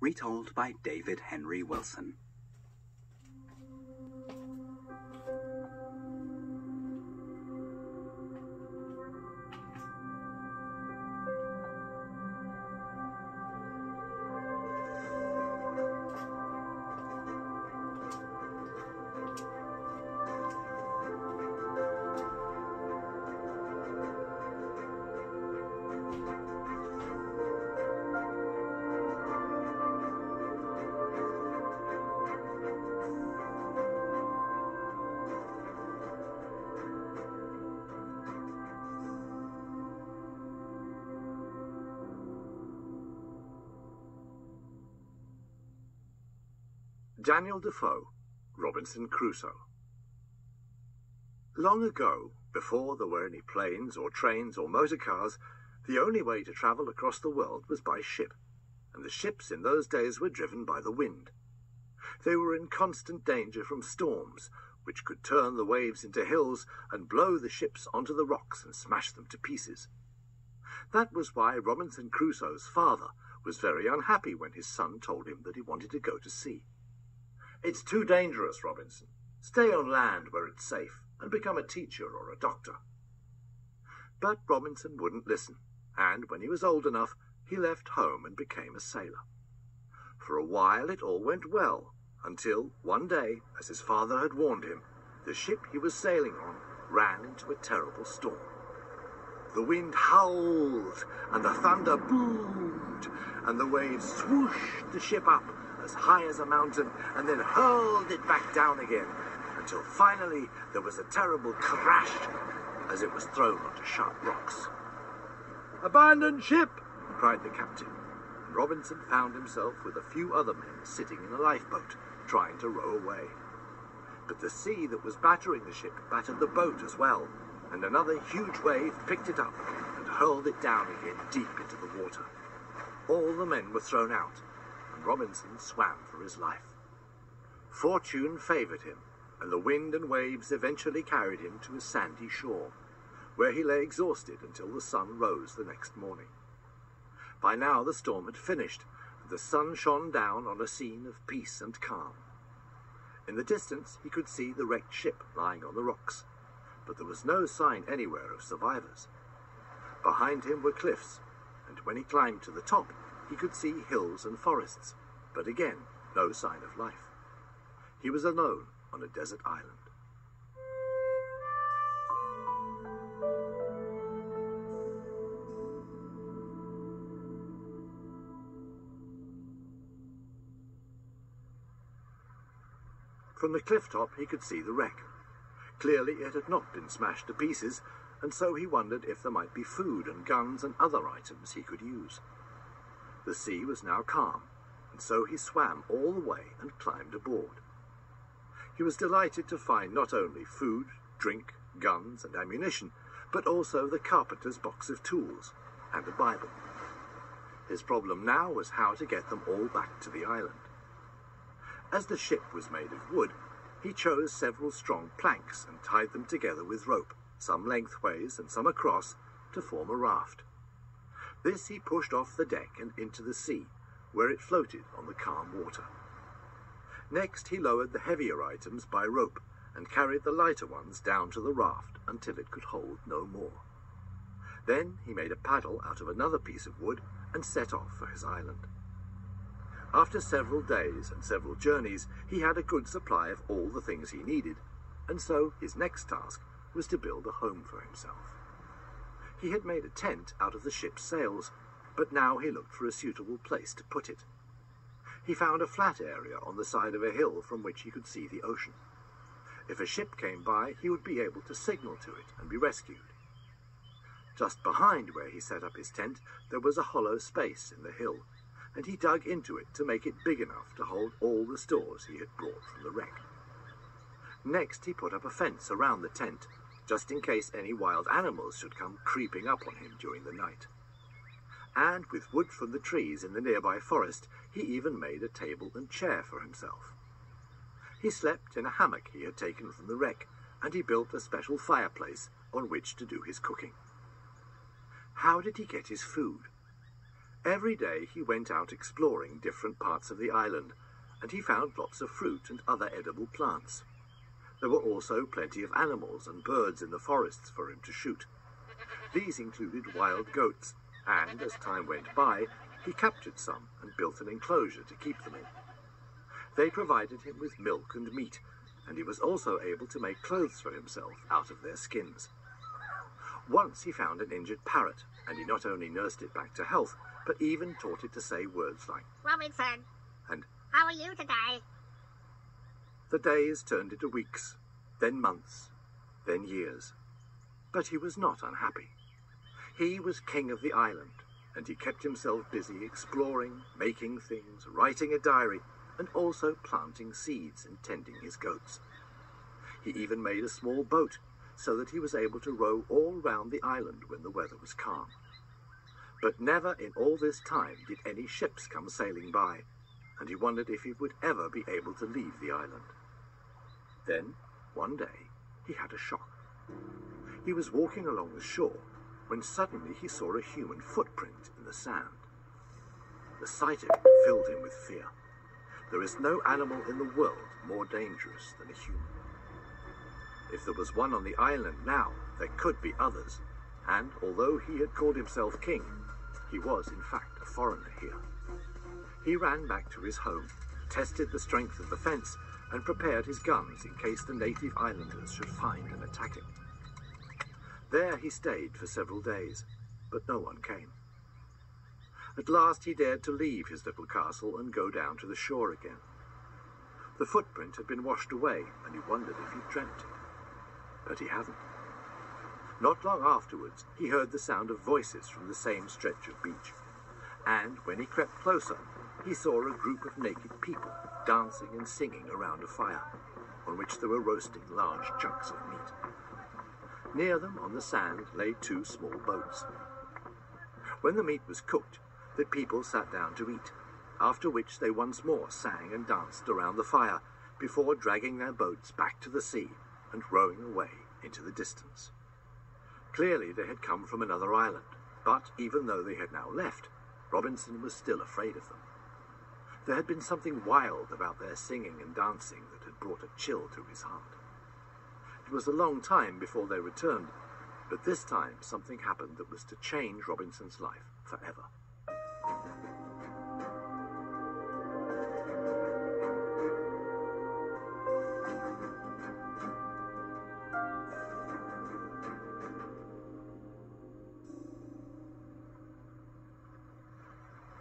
Retold by David Henry Wilson. Daniel Defoe, Robinson Crusoe. Long ago, before there were any planes or trains or motor cars, the only way to travel across the world was by ship, and the ships in those days were driven by the wind. They were in constant danger from storms, which could turn the waves into hills and blow the ships onto the rocks and smash them to pieces. That was why Robinson Crusoe's father was very unhappy when his son told him that he wanted to go to sea. It's too dangerous, Robinson. Stay on land where it's safe and become a teacher or a doctor. But Robinson wouldn't listen, and when he was old enough, he left home and became a sailor. For a while it all went well, until one day, as his father had warned him, the ship he was sailing on ran into a terrible storm. The wind howled, and the thunder boomed, and the waves swooshed the ship up as high as a mountain and then hurled it back down again until finally there was a terrible crash as it was thrown onto sharp rocks. Abandon ship! cried the captain. And Robinson found himself with a few other men sitting in a lifeboat, trying to row away. But the sea that was battering the ship battered the boat as well, and another huge wave picked it up and hurled it down again deep into the water. All the men were thrown out, Robinson swam for his life. Fortune favoured him, and the wind and waves eventually carried him to a sandy shore, where he lay exhausted until the sun rose the next morning. By now the storm had finished, and the sun shone down on a scene of peace and calm. In the distance he could see the wrecked ship lying on the rocks, but there was no sign anywhere of survivors. Behind him were cliffs, and when he climbed to the top, he could see hills and forests, but again, no sign of life. He was alone on a desert island. From the cliff top he could see the wreck. Clearly it had not been smashed to pieces, and so he wondered if there might be food and guns and other items he could use. The sea was now calm, and so he swam all the way and climbed aboard. He was delighted to find not only food, drink, guns, and ammunition, but also the carpenter's box of tools and a Bible. His problem now was how to get them all back to the island. As the ship was made of wood, he chose several strong planks and tied them together with rope, some lengthways and some across, to form a raft. This he pushed off the deck and into the sea, where it floated on the calm water. Next he lowered the heavier items by rope and carried the lighter ones down to the raft until it could hold no more. Then he made a paddle out of another piece of wood and set off for his island. After several days and several journeys, he had a good supply of all the things he needed, and so his next task was to build a home for himself. He had made a tent out of the ship's sails, but now he looked for a suitable place to put it. He found a flat area on the side of a hill from which he could see the ocean. If a ship came by, he would be able to signal to it and be rescued. Just behind where he set up his tent, there was a hollow space in the hill, and he dug into it to make it big enough to hold all the stores he had brought from the wreck. Next, he put up a fence around the tent, just in case any wild animals should come creeping up on him during the night. And with wood from the trees in the nearby forest, he even made a table and chair for himself. He slept in a hammock he had taken from the wreck, and he built a special fireplace on which to do his cooking. How did he get his food? Every day he went out exploring different parts of the island, and he found lots of fruit and other edible plants. There were also plenty of animals and birds in the forests for him to shoot. These included wild goats, and as time went by, he captured some and built an enclosure to keep them in. They provided him with milk and meat, and he was also able to make clothes for himself out of their skins. Once he found an injured parrot, and he not only nursed it back to health, but even taught it to say words like Robinson, and how are you today? the days turned into weeks, then months, then years. But he was not unhappy. He was king of the island, and he kept himself busy exploring, making things, writing a diary, and also planting seeds and tending his goats. He even made a small boat so that he was able to row all round the island when the weather was calm. But never in all this time did any ships come sailing by, and he wondered if he would ever be able to leave the island. Then, one day, he had a shock. He was walking along the shore when suddenly he saw a human footprint in the sand. The sight of it filled him with fear. There is no animal in the world more dangerous than a human. If there was one on the island now, there could be others, and although he had called himself king, he was in fact a foreigner here. He ran back to his home, tested the strength of the fence, and prepared his guns in case the native islanders should find and attack him. There he stayed for several days, but no one came. At last he dared to leave his little castle and go down to the shore again. The footprint had been washed away, and he wondered if he'd dreamt it. But he hadn't. Not long afterwards, he heard the sound of voices from the same stretch of beach. And when he crept closer, he saw a group of naked people dancing and singing around a fire, on which they were roasting large chunks of. Near them on the sand lay two small boats. When the meat was cooked, the people sat down to eat, after which they once more sang and danced around the fire before dragging their boats back to the sea and rowing away into the distance. Clearly they had come from another island, but even though they had now left, Robinson was still afraid of them. There had been something wild about their singing and dancing that had brought a chill to his heart. It was a long time before they returned, but this time something happened that was to change Robinson's life forever.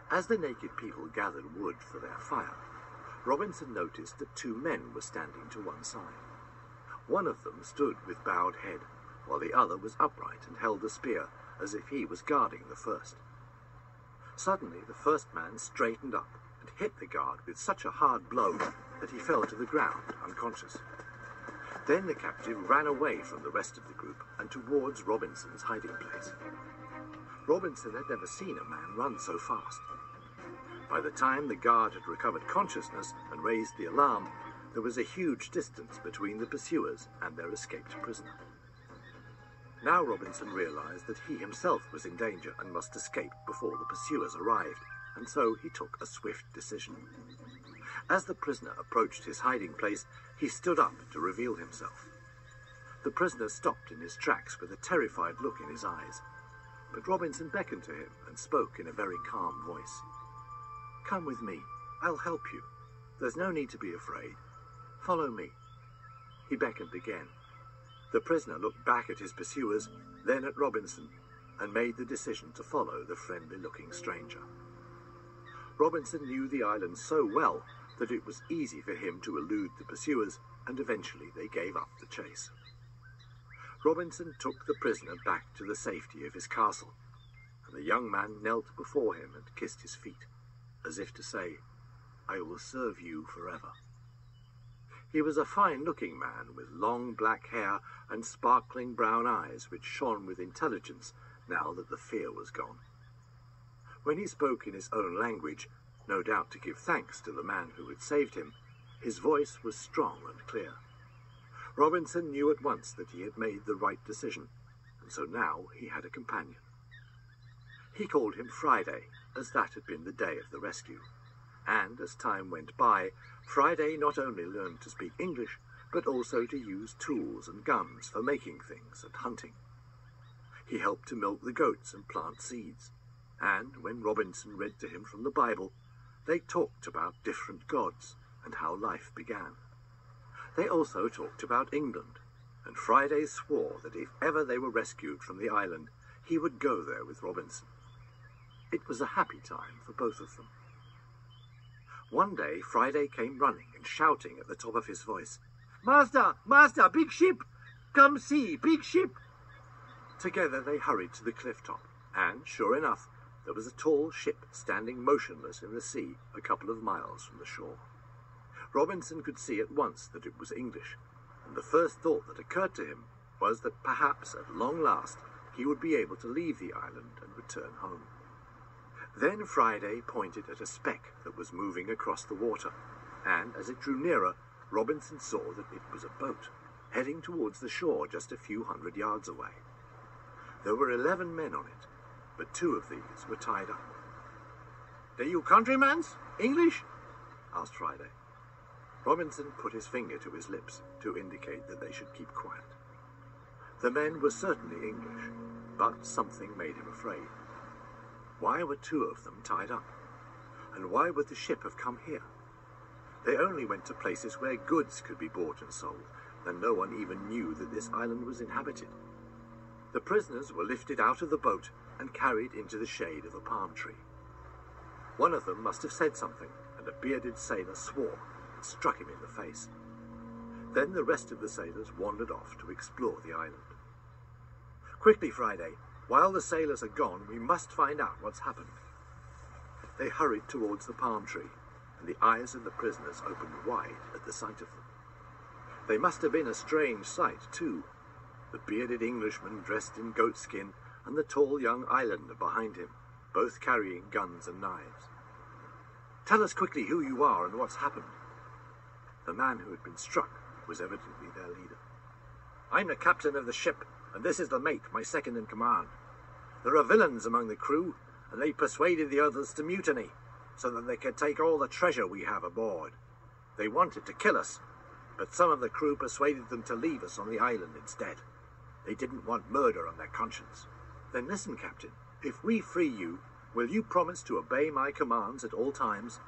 As the naked people gathered wood for their fire, Robinson noticed that two men were standing to one side. One of them stood with bowed head, while the other was upright and held a spear, as if he was guarding the first. Suddenly, the first man straightened up and hit the guard with such a hard blow that he fell to the ground, unconscious. Then the captive ran away from the rest of the group and towards Robinson's hiding place. Robinson had never seen a man run so fast. By the time the guard had recovered consciousness and raised the alarm, there was a huge distance between the pursuers and their escaped prisoner. Now Robinson realized that he himself was in danger and must escape before the pursuers arrived, and so he took a swift decision. As the prisoner approached his hiding place, he stood up to reveal himself. The prisoner stopped in his tracks with a terrified look in his eyes, but Robinson beckoned to him and spoke in a very calm voice. Come with me. I'll help you. There's no need to be afraid. Follow me. He beckoned again. The prisoner looked back at his pursuers, then at Robinson, and made the decision to follow the friendly looking stranger. Robinson knew the island so well that it was easy for him to elude the pursuers, and eventually they gave up the chase. Robinson took the prisoner back to the safety of his castle, and the young man knelt before him and kissed his feet, as if to say, I will serve you forever. He was a fine looking man with long black hair and sparkling brown eyes which shone with intelligence now that the fear was gone. When he spoke in his own language, no doubt to give thanks to the man who had saved him, his voice was strong and clear. Robinson knew at once that he had made the right decision, and so now he had a companion. He called him Friday, as that had been the day of the rescue. And as time went by, Friday not only learned to speak English, but also to use tools and guns for making things and hunting. He helped to milk the goats and plant seeds. And when Robinson read to him from the Bible, they talked about different gods and how life began. They also talked about England, and Friday swore that if ever they were rescued from the island, he would go there with Robinson. It was a happy time for both of them. One day Friday came running and shouting at the top of his voice, Master, master, big ship! Come see, big ship! Together they hurried to the cliff top, and sure enough, there was a tall ship standing motionless in the sea a couple of miles from the shore. Robinson could see at once that it was English, and the first thought that occurred to him was that perhaps at long last he would be able to leave the island and return home. Then Friday pointed at a speck that was moving across the water, and as it drew nearer, Robinson saw that it was a boat, heading towards the shore just a few hundred yards away. There were eleven men on it, but two of these were tied up. Are you countrymans? English? asked Friday. Robinson put his finger to his lips to indicate that they should keep quiet. The men were certainly English, but something made him afraid. Why were two of them tied up? And why would the ship have come here? They only went to places where goods could be bought and sold, and no one even knew that this island was inhabited. The prisoners were lifted out of the boat and carried into the shade of a palm tree. One of them must have said something, and a bearded sailor swore and struck him in the face. Then the rest of the sailors wandered off to explore the island. Quickly, Friday, while the sailors are gone, we must find out what's happened. They hurried towards the palm tree, and the eyes of the prisoners opened wide at the sight of them. They must have been a strange sight, too. The bearded Englishman dressed in goatskin, and the tall young islander behind him, both carrying guns and knives. Tell us quickly who you are and what's happened. The man who had been struck was evidently their leader. I'm the captain of the ship, and this is the mate, my second in command. There are villains among the crew, and they persuaded the others to mutiny, so that they could take all the treasure we have aboard. They wanted to kill us, but some of the crew persuaded them to leave us on the island instead. They didn't want murder on their conscience. Then listen, Captain. If we free you, will you promise to obey my commands at all times?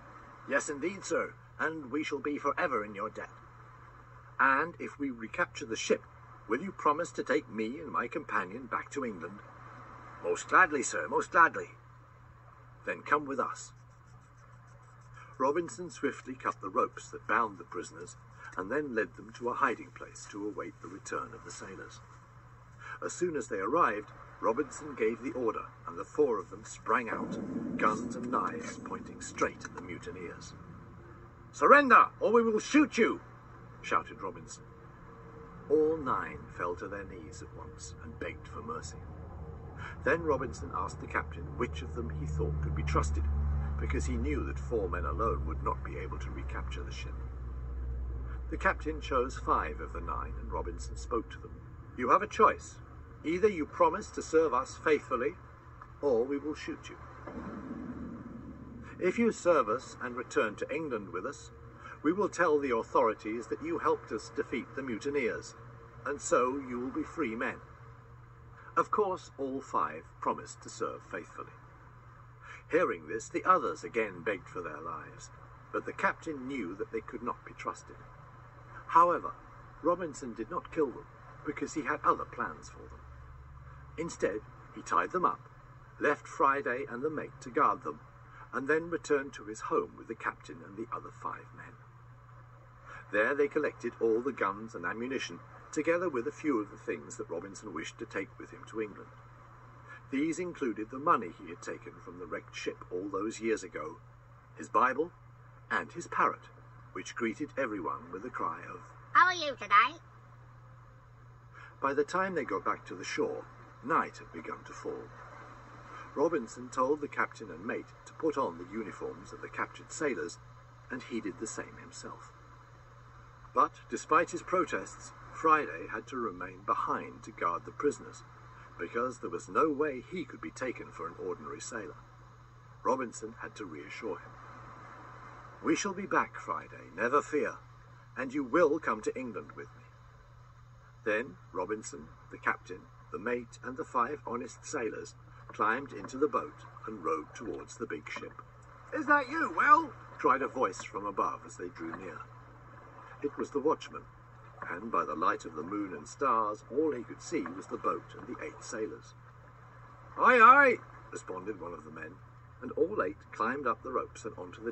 Yes, indeed, sir, and we shall be forever in your debt. And if we recapture the ship, will you promise to take me and my companion back to England? Most gladly, sir, most gladly. Then come with us. Robinson swiftly cut the ropes that bound the prisoners and then led them to a hiding place to await the return of the sailors. As soon as they arrived, Robinson gave the order, and the four of them sprang out, guns and knives pointing straight at the mutineers. Surrender, or we will shoot you! shouted Robinson. All nine fell to their knees at once and begged for mercy. Then Robinson asked the captain which of them he thought could be trusted, because he knew that four men alone would not be able to recapture the ship. The captain chose five of the nine, and Robinson spoke to them. You have a choice. Either you promise to serve us faithfully, or we will shoot you. If you serve us and return to England with us, we will tell the authorities that you helped us defeat the mutineers, and so you will be free men. Of course, all five promised to serve faithfully. Hearing this, the others again begged for their lives, but the captain knew that they could not be trusted. However, Robinson did not kill them, because he had other plans for them. Instead, he tied them up, left Friday and the mate to guard them, and then returned to his home with the captain and the other five men. There they collected all the guns and ammunition, together with a few of the things that Robinson wished to take with him to England. These included the money he had taken from the wrecked ship all those years ago, his Bible, and his parrot, which greeted everyone with the cry of, How are you today? By the time they got back to the shore, night had begun to fall. Robinson told the captain and mate to put on the uniforms of the captured sailors, and he did the same himself. But, despite his protests, Friday had to remain behind to guard the prisoners, because there was no way he could be taken for an ordinary sailor. Robinson had to reassure him. We shall be back Friday, never fear, and you will come to England with me. Then Robinson, the captain, the mate, and the five honest sailors climbed into the boat and rowed towards the big ship. Is that you, Will? cried a voice from above as they drew near. It was the watchman, and by the light of the moon and stars, all he could see was the boat and the eight sailors. Aye, aye, responded one of the men, and all eight climbed up the ropes and onto the